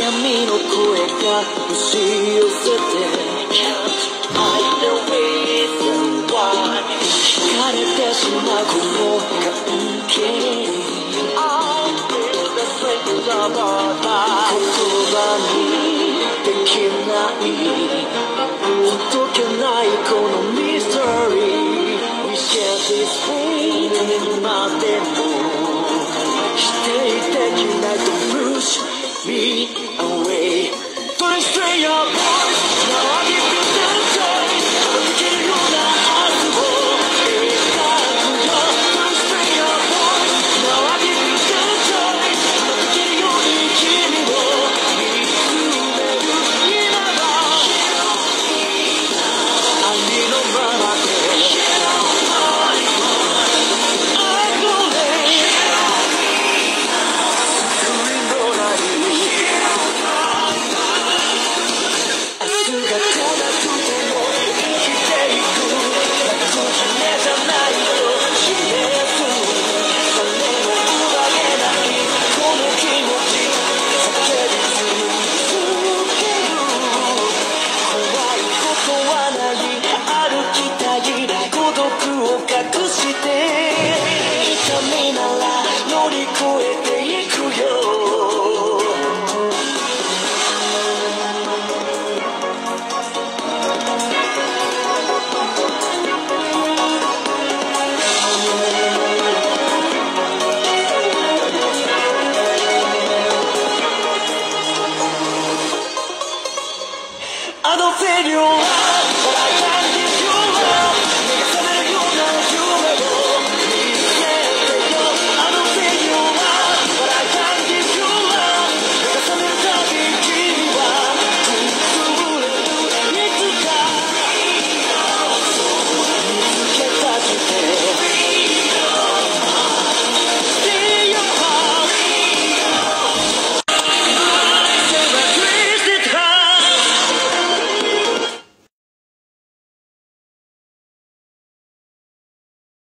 闇の声が押し寄せて Can't find the reason why 惹かれてしまうこの関係 I'll be the same lover